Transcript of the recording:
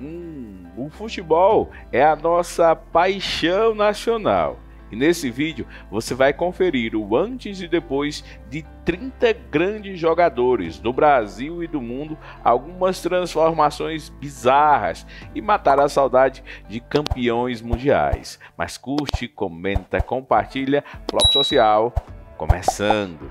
Hum, o futebol é a nossa paixão nacional. E nesse vídeo você vai conferir o antes e depois de 30 grandes jogadores do Brasil e do mundo, algumas transformações bizarras e matar a saudade de campeões mundiais. Mas curte, comenta, compartilha, Bloco Social, começando!